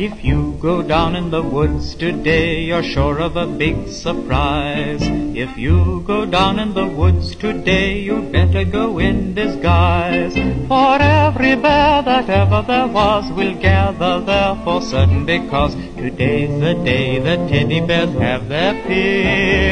If you go down in the woods today, you're sure of a big surprise. If you go down in the woods today, you'd better go in disguise. For every bear that ever there was will gather there for certain because today's the day the teddy bears have their fear.